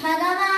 看到吗？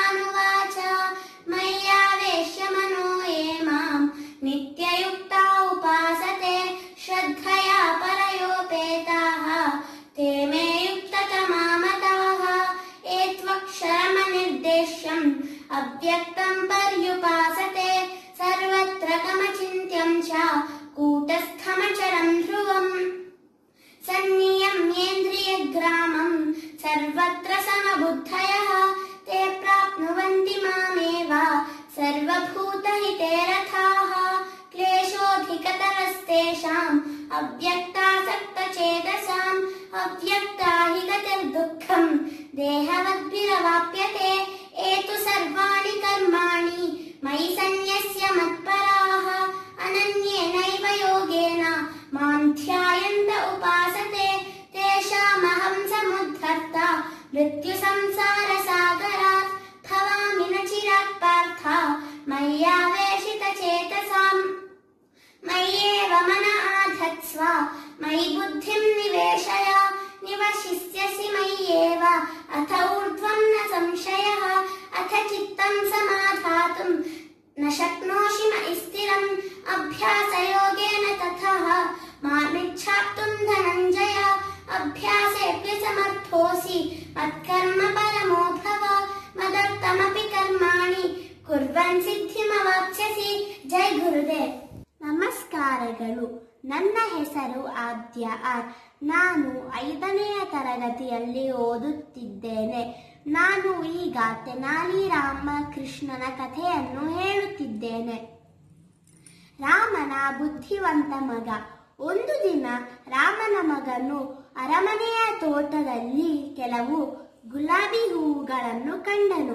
अव्यक्तासक्तचेतसाम् अव्यक्ता हि गतिर्दुःखम्। देहवद्भिरवाप्यते ಈಗ ರಾಮ ಕೃಷ್ಣನ ಕಥೆಯನ್ನು ಹೇಳುತ್ತಿದ್ದೇನೆ. ರಾಮನ ಬುದ್ಧಿವಂತ ಮಗ. ಒಂದು ದಿನ ರಾಮನ ಮಗನು ಅರಮನೆಯ ತೋಟದಲ್ಲಿ ಕೆಲವು ಗುಲಾಬಿ ಹೂವುಗಳನ್ನು ಕಂಡನು.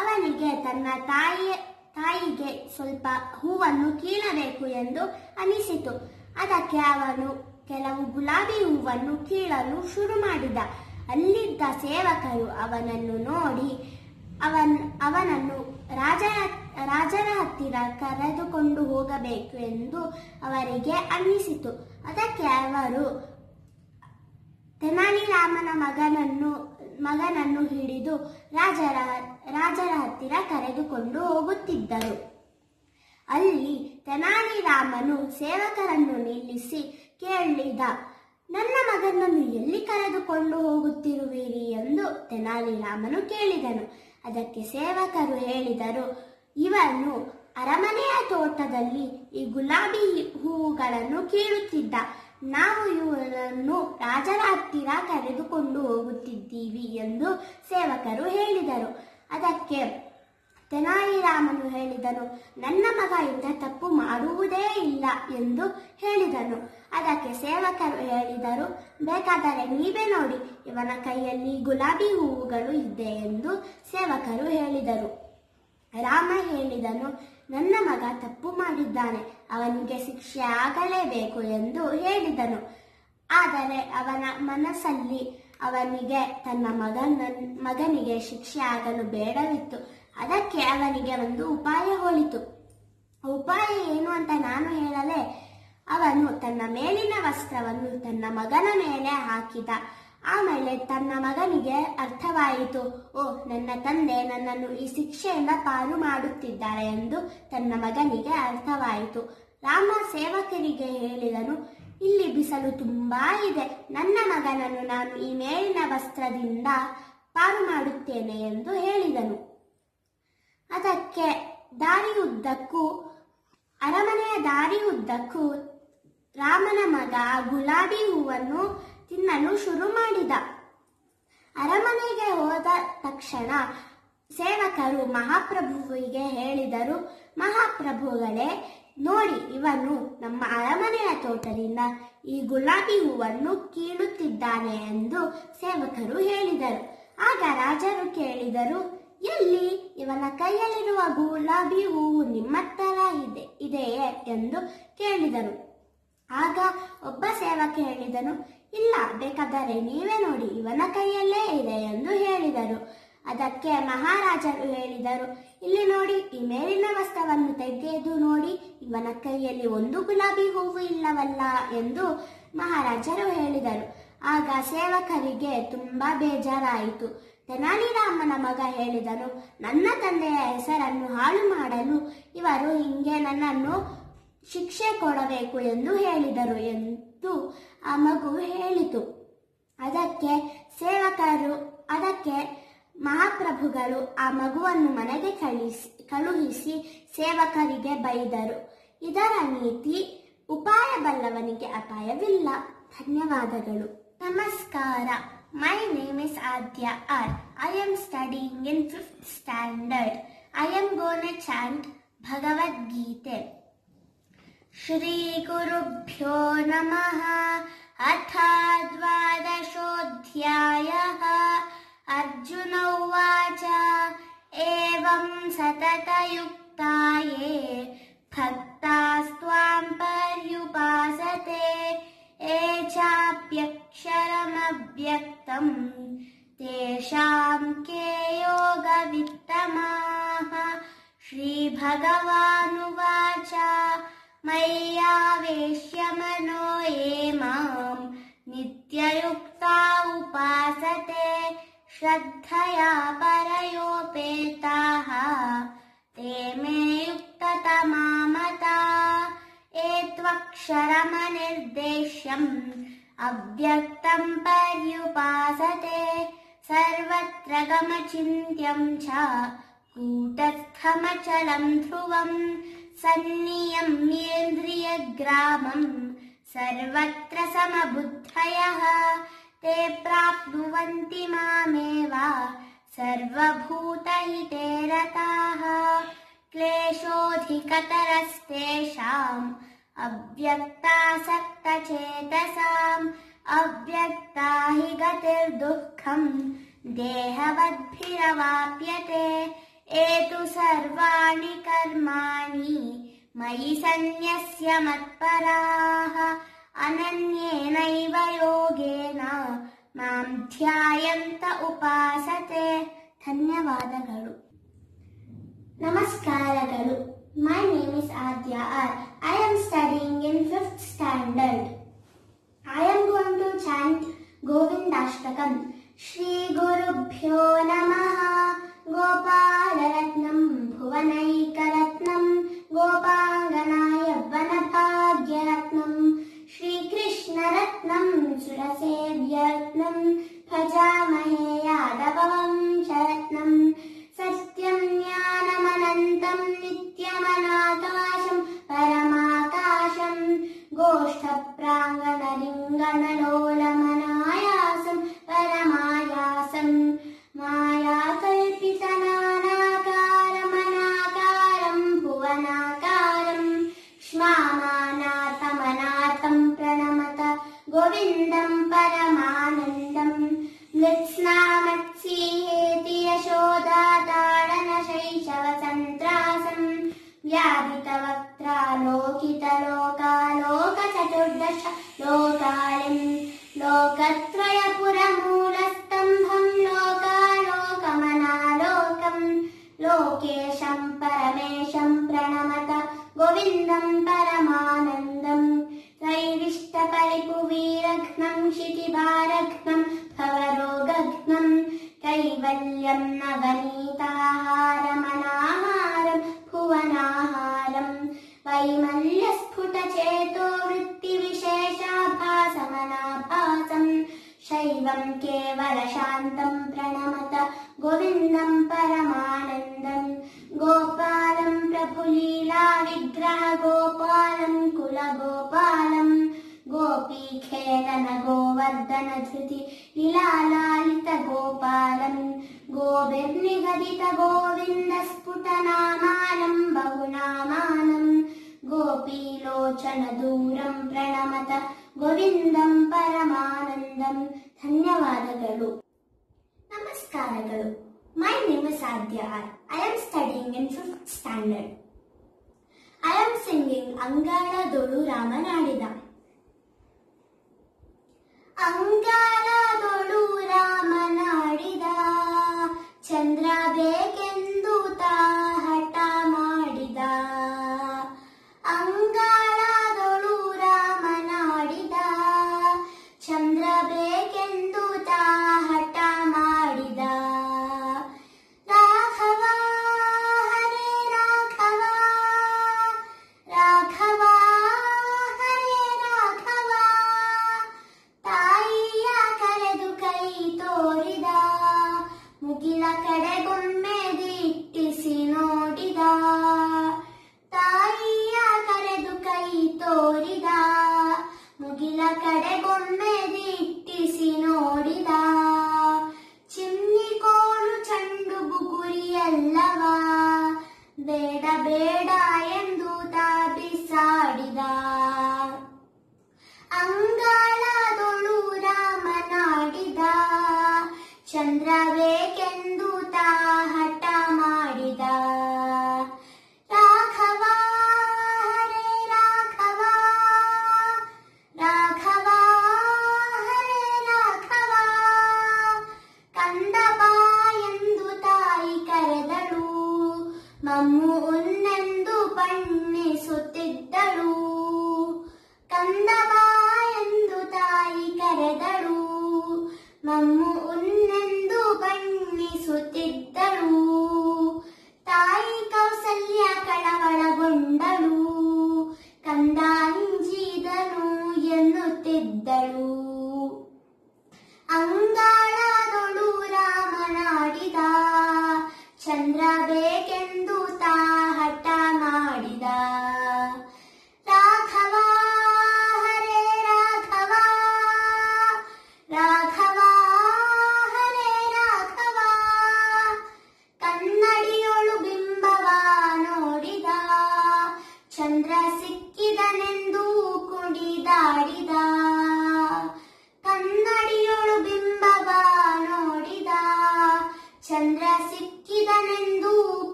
ಅವನಿಗೆ ತನ್ನ ತಾಯಿಯ ತಾಯಿಗೆ ಸ್ವಲ್ಪ ಹೂವನ್ನು ಕೀಳಬೇಕು ಎಂದು ಅನಿಸಿತು. ಅದಕ್ಕೆ ಅವನು ಕೆಲವು ಗುಲಾಬಿ ಹೂವನ್ನು ಕೀಳಲು ಶುರು ಮಾಡಿದ. ಅಲ್ಲಿದ್ದ ಸೇವಕರು ಅವನನ್ನು ನೋಡಿ ಅವನ್, ಅವನನ್ನು ರಾಜರ ರಾಜರ ಹತ್ತಿರ ಕರೆದುಕೊಂಡು ಹೋಗಬೇಕು ಎಂದು ಅವರಿಗೆ ಅನ್ನಿಸಿತು. ಅದಕ್ಕೆ ಅವರು ತೆನಾಲಿರಾಮನ ಮಗನನ್ನು ಮಗನನ್ನು ಹಿಡಿದು ರಾಜರ ರಾಜರ ಹತ್ತಿರ ಕರೆದುಕೊಂಡು ಹೋಗುತ್ತಿದ್ದರು. ಅಲ್ಲಿ ತೆನಾಲಿರಾಮನು ಸೇವಕರನ್ನು ನಿಲ್ಲಿಸಿ ಕೇಳಿದ, ನನ್ನ ಮಗನನ್ನು ಎಲ್ಲಿ ಕರೆದುಕೊಂಡು ಹೋಗುತ್ತಿರುವಿರಿ ಎಂದು ತೆನಾಲಿರಾಮನು ಕೇಳಿದನು. ಅದಕ್ಕೆ ಸೇವಕರು ಹೇಳಿದರು, ಇವನು ಅರಮನೆಯ ತೋಟದಲ್ಲಿ ಈ ಗುಲಾಬಿ ಹೂವುಗಳನ್ನು ಕೀಳುತ್ತಿದ್ದ. ನಾವು ಇವನನ್ನು ರಾಜರ ಹತ್ತಿರ ಕರೆದುಕೊಂಡು ಹೋಗುತ್ತಿದ್ದೀವಿ ಎಂದು ಸೇವಕರು ಹೇಳಿದರು. ಅದಕ್ಕೆ ತೆನಾಲಿರಾಮನು ಹೇಳಿದನು. ನನ್ನ ಮಗ ಇಂಥ ತಪ್ಪು ಮಾಡುವುದೇ ಇಲ್ಲ ಎಂದು ಹೇಳಿದನು. ಅದಕ್ಕೆ ಸೇವಕರು ಹೇಳಿದರು, ಬೇಕಾದರೆ ನೀವೇ ನೋಡಿ, ಇವನ ಕೈಯಲ್ಲಿ ಗುಲಾಬಿ ಹೂವುಗಳು ಇದೆ ಎಂದು ಸೇವಕರು ಹೇಳಿದರು. ರಾಮ ಹೇಳಿದನು, ನನ್ನ ಮಗ ತಪ್ಪು ಮಾಡಿದ್ದಾನೆ, ಅವನಿಗೆ ಶಿಕ್ಷೆ ಆಗಲೇಬೇಕು ಎಂದು ಹೇಳಿದನು. ಆದರೆ ಅವನ ಮನಸ್ಸಲ್ಲಿ ಅವನಿಗೆ ತನ್ನ ಮಗನ ಮಗನಿಗೆ ಶಿಕ್ಷೆ ಆಗಲು ಬೇಡವಿತ್ತು. ಅವನಿಗೆ ಒಂದು ಉಪಾಯ ಹೋಲಿತು. ಉಪಾಯ ಏನು ಅಂತ ನಾನು ಹೇಳಲೆ, ಅವನು ತನ್ನ ಮೇಲಿನ ವಸ್ತ್ರವನ್ನು ತನ್ನ ಮಗನ ಮೇಲೆ ಹಾಕಿದ. ಆಮೇಲೆ ತನ್ನ ಮಗನಿಗೆ ಅರ್ಥವಾಯಿತು, ಓ, ನನ್ನ ತಂದೆ ನನ್ನನ್ನು ಈ ಶಿಕ್ಷೆಯಿಂದ ಪಾರು ಮಾಡುತ್ತಿದ್ದಾರೆ ಎಂದು ತನ್ನ ಮಗನಿಗೆ ಅರ್ಥವಾಯಿತು. ರಾಮ ಸೇವಕರಿಗೆ ಹೇಳಿದನು, ಇಲ್ಲಿ ಬಿಸಲು ತುಂಬಾ ಇದೆ, ನನ್ನ ಮಗನನ್ನು ನಾನು ಈ ಮೇಲಿನ ವಸ್ತ್ರದಿಂದ ಪಾರು ಮಾಡುತ್ತೇನೆ ಎಂದು ಹೇಳಿದನು. ಅದಕ್ಕೆ ದಾರಿಯುದ್ದಕ್ಕೂ, ಅರಮನೆಯ ದಾರಿಯುದ್ದಕ್ಕೂ ರಾಮನ ಮಗ ಗುಲಾಬಿ ಹೂವನ್ನು ತಿನ್ನಲು ಶುರು ಮಾಡಿದ. ಅರಮನೆಗೆ ಹೋದ ತಕ್ಷಣ ಸೇವಕರು ಮಹಾಪ್ರಭುವಿಗೆ ಹೇಳಿದರು, ಮಹಾಪ್ರಭುಗಳೇ, ನೋಡಿ ಇವನು ನಮ್ಮ ಅರಮನೆಯ ತೋಟದಿಂದ ಈ ಗುಲಾಬಿ ಹೂವನ್ನು ಕೀಳುತ್ತಿದ್ದಾನೆ ಎಂದು ಸೇವಕರು ಹೇಳಿದರು. ಆಗ ರಾಜರು ಕೇಳಿದರು ಎಲ್ಲಿ ಇವನ ಕೈಯಲ್ಲಿರುವ ಗುಲಾಬಿ ಹೂವು ನಿಮ್ಮತ್ತರ ಇದೆ ಇದೆಯೇ ಎಂದು ಕೇಳಿದರು ಆಗ ಒಬ್ಬ ಸೇವಕ ಹೇಳಿದನು, ಇಲ್ಲ, ಬೇಕಾದರೆ ನೀವೇ ನೋಡಿ, ಇವನ ಕೈಯಲ್ಲೇ ಇದೆ ಎಂದು ಹೇಳಿದರು. ಅದಕ್ಕೆ ಮಹಾರಾಜರು ಹೇಳಿದರು, ಇಲ್ಲಿ ನೋಡಿ, ಈ ಮೇಲಿನ ವಸ್ತ್ರವನ್ನು ತೆಗೆದು ನೋಡಿ, ಇವನ ಕೈಯಲ್ಲಿ ಒಂದು ಗುಲಾಬಿ ಹೂವು ಇಲ್ಲವಲ್ಲ ಎಂದು ಮಹಾರಾಜರು ಹೇಳಿದರು. ಆಗ ಸೇವಕರಿಗೆ ತುಂಬಾ ಬೇಜಾರಾಯಿತು. ತೆನಾಲಿರಾಮನ ಮಗ ಹೇಳಿದನು, ನನ್ನ ತಂದೆಯ ಹೆಸರನ್ನು ಹಾಳು ಮಾಡಲು ಇವರು ಹಿಂಗೆ ನನ್ನನ್ನು ಶಿಕ್ಷೆ ಕೊಡಬೇಕು ಎಂದು ಹೇಳಿದರು ಎಂದು ಆ ಮಗು ಹೇಳಿತು. ಅದಕ್ಕೆ ಸೇವಕರು, ಅದಕ್ಕೆ ಮಹಾಪ್ರಭುಗಳು ಆ ಮಗುವನ್ನು ಮನೆಗೆ ಕಳಿಸಿ ಕಳುಹಿಸಿ ಸೇವಕರಿಗೆ ಬೈದರು. ಇದರ ನೀತಿ ಉಪಾಯ ಬಲ್ಲವನಿಗೆ ಅಪಾಯವಿಲ್ಲ. ಧನ್ಯವಾದಗಳು. ನಮಸ್ಕಾರ. My name is Adya R. I am studying in 5th standard. I am going to chant Bhagavad Gita. Shri Guru Bhyo Namaha Atha Dvadashodhyayah Arjuna Vaja Evam Satata Yuktaye Bhaktas Tvam Paryupasate Echapyak चाप्यक्षरमव्यक्तम् तेषां के योगवित्तमाः श्रीभगवानुवाच मय्यावेश्य मनो ये माम्। नित्ययुक्ता उपासते, श्रद्धया परयोपेताः। ते मे युक्ततमामता एत्वक्षरमनिर्देश्यम् अव्यक्तम् पर्युपासते सर्वत्र गमचिन्त्यम् च कूटस्थमचलम् ध्रुवम् सन्नियम्येन्द्रियग्रामम् सर्वत्र समबुद्धयः ते प्राप्नुवन्ति मामेव सर्वभूतहिते रताः क्लेशोऽधिकतरस्तेषाम् अव्यक्तासक्तचेतसाम् अव्यक्ता हि गतिर्दुःखम् देहवद्भिरवाप्यते एतु सर्वाणि कर्माणि मयि सन्न्यस्य मत्पराः अनन्येनैव योगेन मां ಧ್ಯಾಯಂತ ಉಪಾಸತೆ ಧನ್ಯವಾದಗಳು ನಮಸ್ಕಾರಗಳು my name is Aadya R I am studying in 5th standard. I am going to chant Govindashtakam. Shri Gurubhyo Namaha Gopalaratnam Bhuvanaikaratnam Gopalanaya Vanabhagyaratnam Shri Krishna Ratnam Surasevyatnam Bhajamahe Yadavavam Sharatnam Satyam Jnanamanantam Nityamana കരിങ്കനലോലമനായാസം പരമായാസം മായാ കൽപ്പിത നാനാകാരമനാകാരം ഭുവനാകാരം ക്ഷ്മാനാഥമനാഥം പ്രണമത ഗോവിന്ദം പരമാനന്ദം. മൃത്സ്നാമത്സീഹേതി യശോദാതാടന ശൈശവ സന്ത്രാസം വ്യാപിതവക്ത്രാലോകിതലോകാലോക ചതുർദശ लोकाय लोकत्रयपुरमूलस्तम्भम् लोकालोकमनालोकम् लोकेशम् परमेशम् प्रणमत गोविन्दम् परमानन्दम्। त्वविष्टपरिपुवीरघ्नम् शितिबारघ्नम् भवरोग्नम् कैवल्यम् अवनीताहारमनाहारम् भुवनाहारम् वैमल्य शैवम् केवलशान्तम् प्रणमत गोविन्दम् परमानन्दम्। गोपालम् प्रभु विग्रह गोपालम् कुलगोपालम् गोपालम् गोवर्धन धृति लीलालालित गोपालम् गोभिर्निगदित गोविन्द स्फुटनामानम् बहुनामानम् गोपीलोचन दूरम् प्रणमत गोविन्दम् परमा ಎಲ್ಲರಿಗೂ ಧನ್ಯವಾದಗಳು. ನಮಸ್ಕಾರಗಳು. My name is Aadya R. I am studying in fifth standard I am singing ಅಂಗಾಳದೊಳು ರಾಮನಾಡಿದ. ಅಂಗಾಳದೊಳು ರಾಮನಾಡಿದ. ಚಂದ್ರ ಬೇಕೆ Chandra ve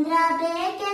ಚಂದ್ರ ಬೇಕೆ